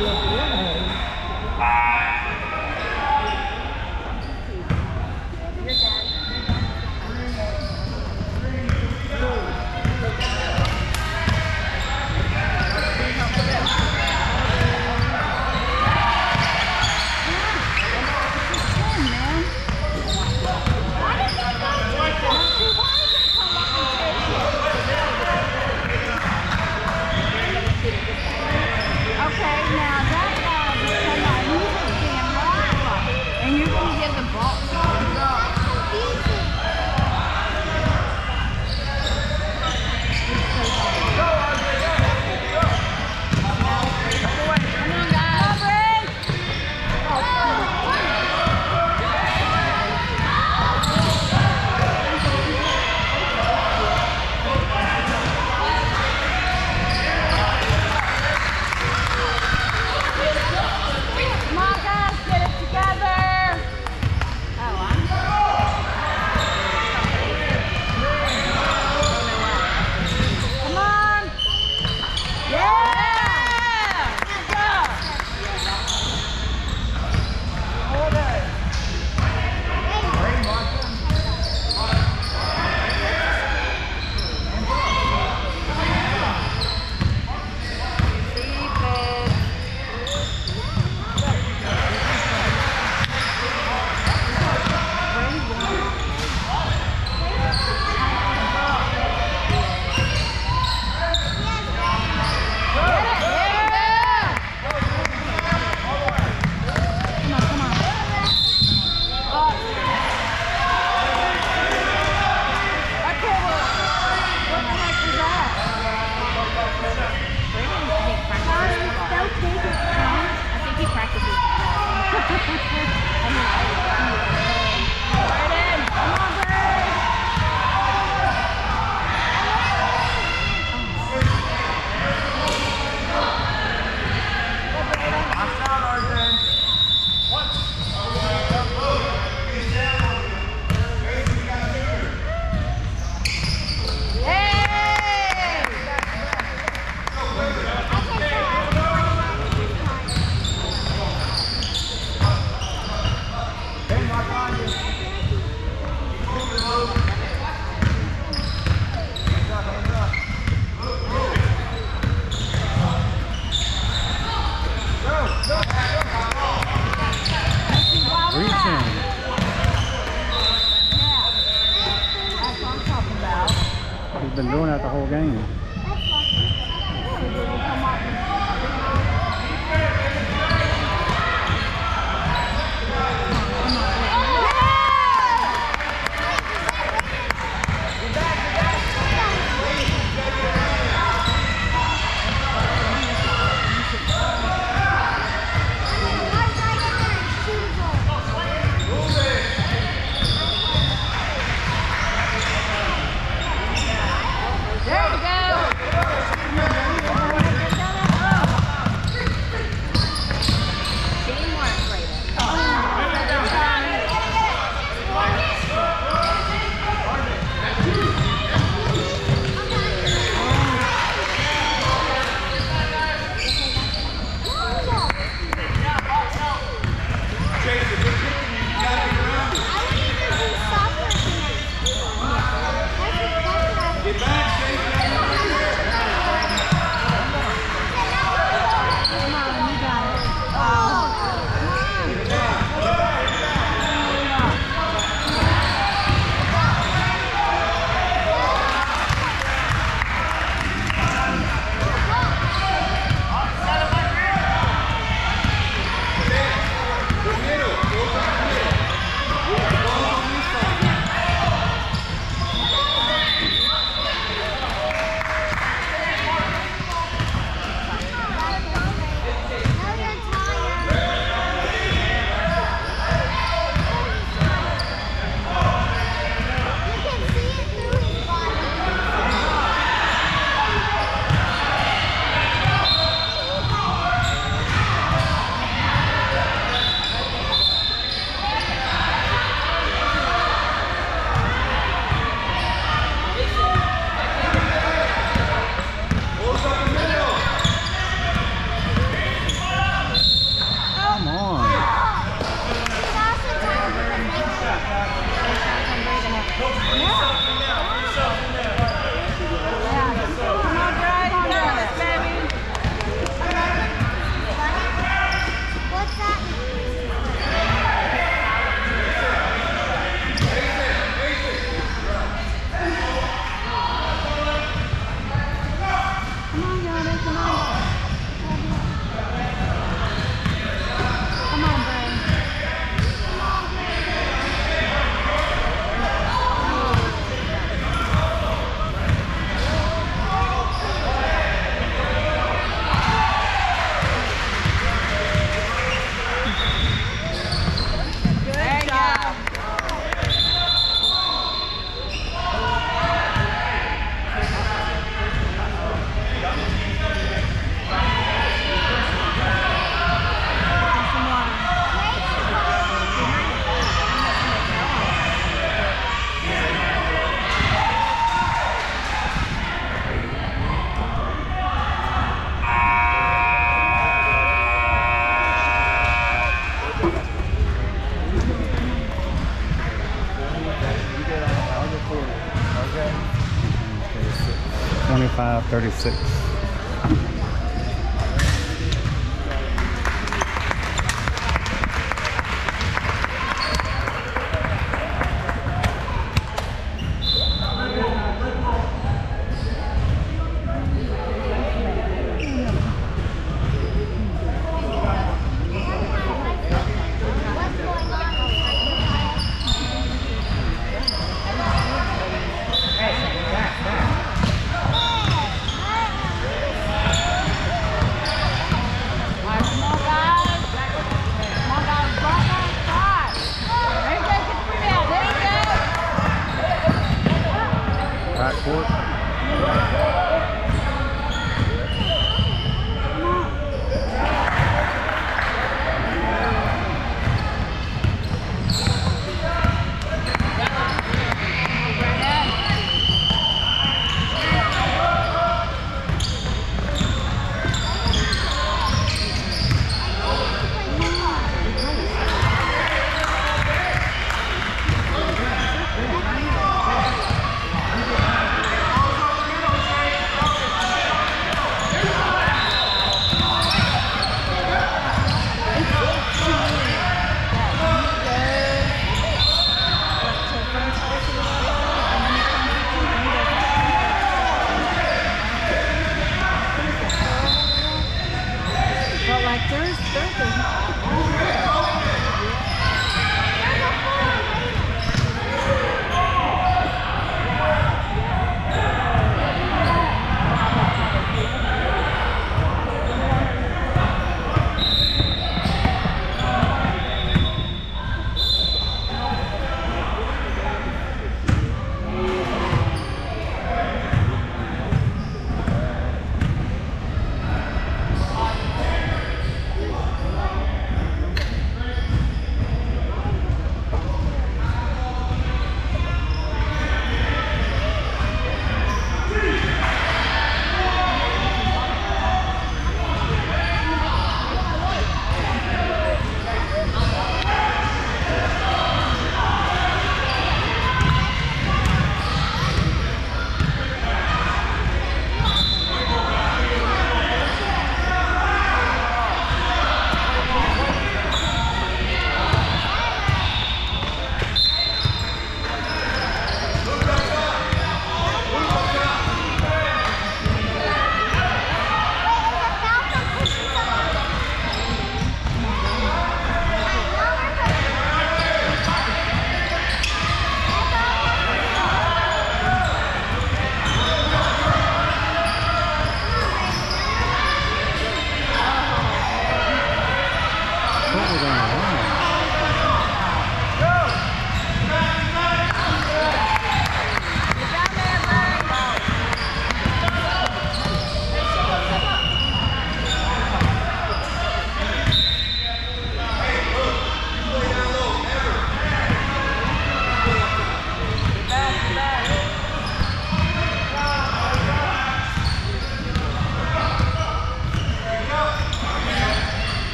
Okay, 36.